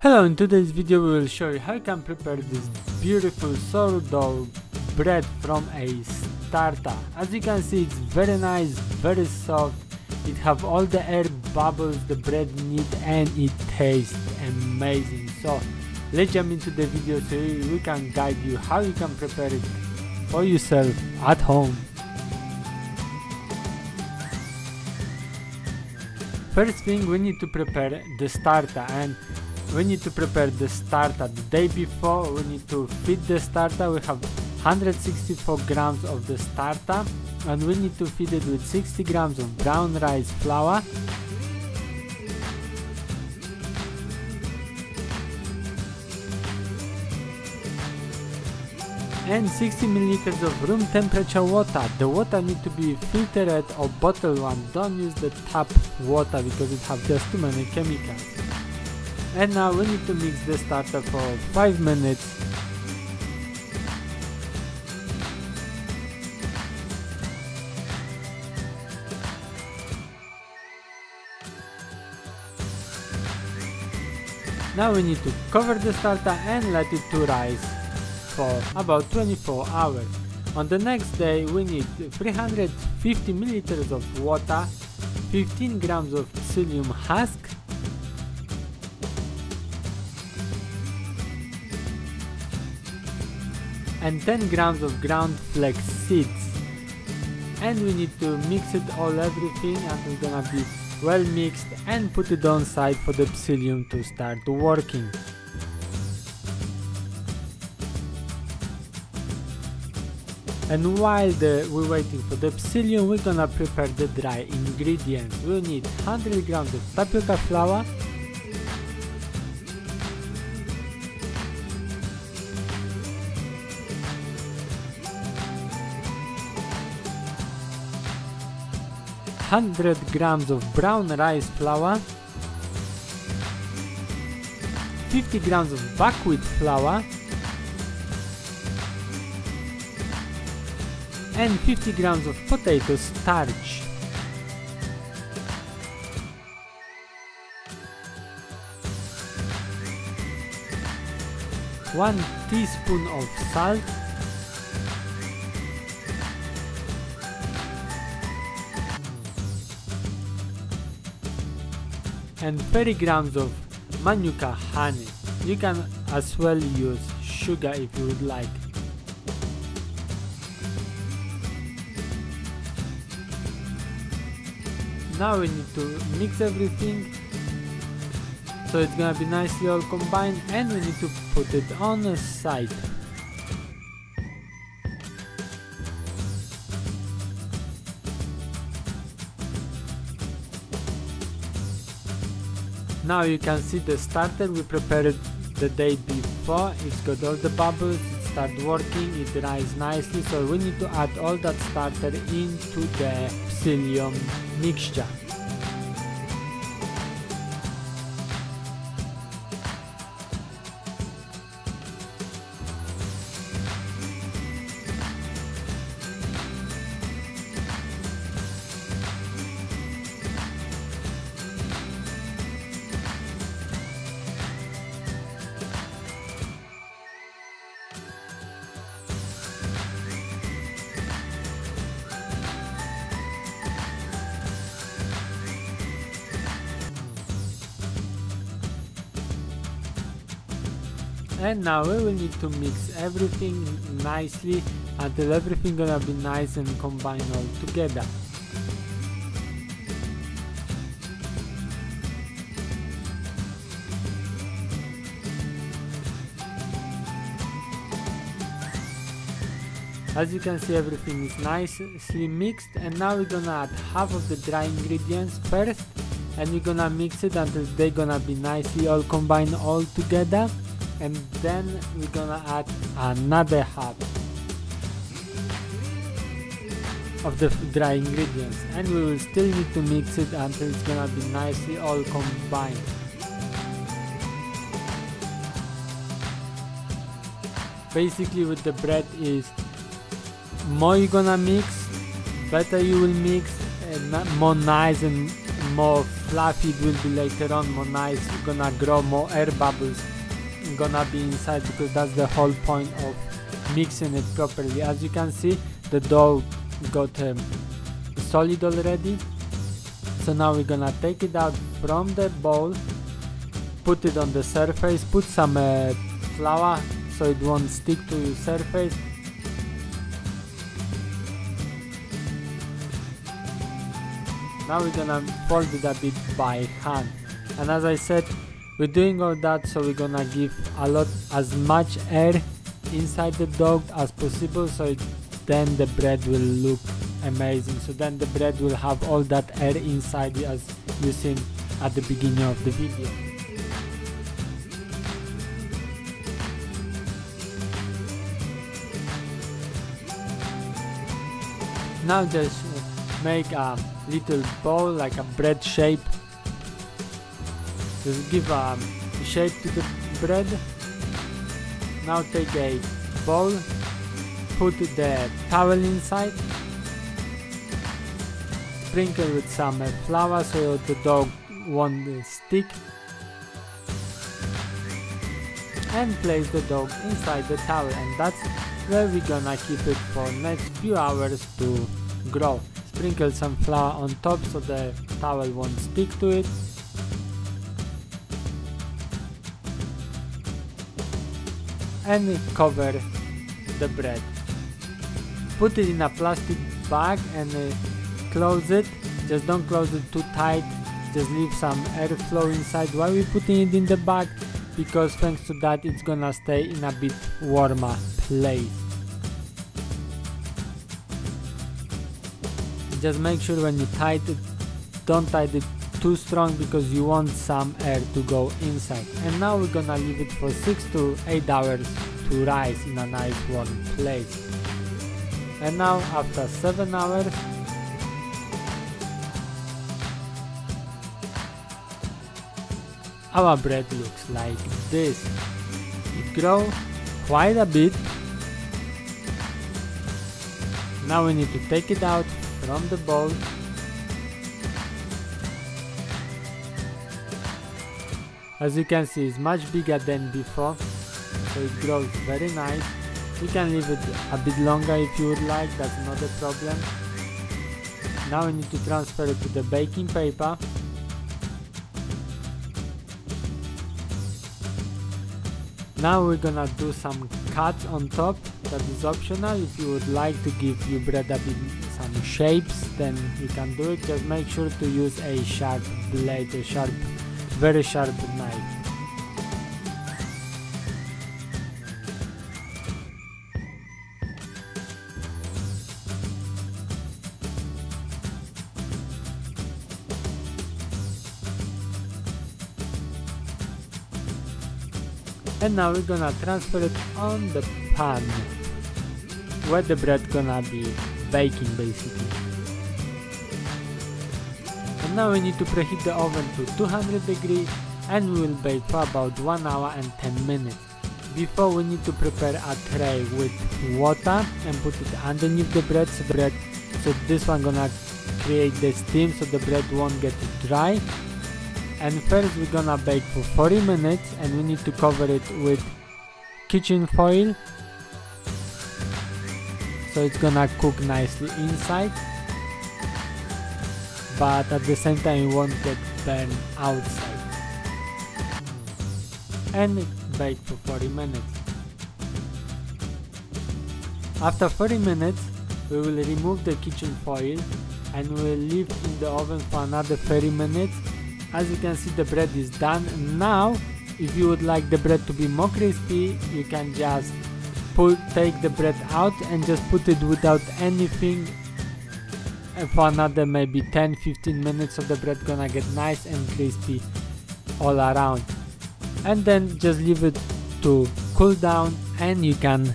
Hello, in today's video we will show you how you can prepare this beautiful sourdough bread from a starter. As you can see it's very nice, very soft, it have all the air bubbles the bread need and it tastes amazing. So let's jump into the video so we can guide you how you can prepare it for yourself at home. First thing we need to prepare the starter and we need to prepare the starter the day before we need to feed the starter we have 164 grams of the starter and we need to feed it with 60 grams of brown rice flour and 60 milliliters of room temperature water. The water need to be filtered or bottled one. Don't use the tap water because it have just too many chemicals and now we need to mix the starter for 5 minutes Now we need to cover the starter and let it to rise for about 24 hours. On the next day we need 350 milliliters of water, 15 grams of psyllium husk, and 10 grams of ground flax seeds and we need to mix it all everything until it's gonna be well mixed and put it on side for the psyllium to start working. And while the, we're waiting for the psyllium, we're gonna prepare the dry ingredients. We'll need 100 grams of tapioca flour, 100 grams of brown rice flour, 50 grams of buckwheat flour, and 50 grams of potato starch. One teaspoon of salt and 30 grams of manuka honey. You can as well use sugar if you would like. Now we need to mix everything so it's gonna be nicely all combined and we need to put it on a side. Now you can see the starter. We prepared the day before, it's got all the bubbles, it started working, it dries nicely, so we need to add all that starter into the psyllium mixture. And now we will need to mix everything nicely until everything gonna be nice and combined all together. As you can see everything is nicely mixed and now we're gonna add half of the dry ingredients first and we're gonna mix it until they're gonna be nicely all combined all together and then we're gonna add another half of the dry ingredients. And we will still need to mix it until it's gonna be nicely all combined. Basically with the bread is more you're gonna mix better you will mix and more nice and more fluffy it will be later on more nice you're gonna grow more air bubbles gonna be inside because that's the whole point of mixing it properly. As you can see the dough got um, solid already. So now we're gonna take it out from the bowl put it on the surface put some uh, flour so it won't stick to your surface. Now we're gonna fold it a bit by hand. And as I said we're doing all that so we're gonna give a lot as much air inside the dough as possible so it, then the bread will look amazing. So then the bread will have all that air inside as you seen at the beginning of the video. Now just make a little bowl like a bread shape just give um, a shape to the bread. Now take a bowl put the towel inside. Sprinkle with some uh, flour so the dough won't uh, stick. And place the dough inside the towel and that's where we're gonna keep it for next few hours to grow. Sprinkle some flour on top so the towel won't stick to it and cover the bread. Put it in a plastic bag and uh, close it. Just don't close it too tight. Just leave some airflow inside while we're putting it in the bag because thanks to that it's gonna stay in a bit warmer place. Just make sure when you tie it don't tie it too strong because you want some air to go inside. And now we're gonna leave it for 6 to 8 hours to rise in a nice warm place. And now after 7 hours our bread looks like this. It grow quite a bit. Now we need to take it out from the bowl as you can see it's much bigger than before. So it grows very nice. You can leave it a bit longer if you would like. That's not a problem. Now we need to transfer it to the baking paper. Now we're gonna do some cuts on top. That is optional. If you would like to give your bread a bit some shapes then you can do it. Just make sure to use a sharp blade a sharp very sharp knife and now we're gonna transfer it on the pan where the bread gonna be baking basically and now we need to preheat the oven to 200 degrees and we will bake for about 1 hour and 10 minutes. Before we need to prepare a tray with water and put it underneath the bread so the bread so this one gonna create the steam so the bread won't get dry. And first we're gonna bake for 40 minutes and we need to cover it with kitchen foil. So it's gonna cook nicely inside but at the same time it won't get burned outside. And bake for 40 minutes. After 40 minutes we will remove the kitchen foil and we will leave in the oven for another 30 minutes. As you can see the bread is done. Now if you would like the bread to be more crispy you can just put take the bread out and just put it without anything and for another maybe 10-15 minutes so the bread gonna get nice and crispy all around. And then just leave it to cool down and you can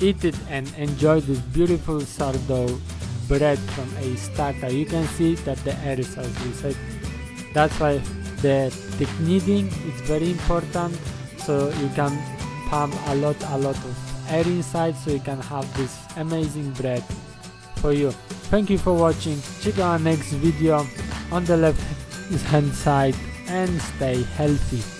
eat it and enjoy this beautiful sourdough bread from a starter. You can see that the air is as we said that's why the, thick kneading is very important. So you can pump a lot a lot of air inside so you can have this amazing bread for you thank you for watching. Check our next video. On the left hand side and stay healthy.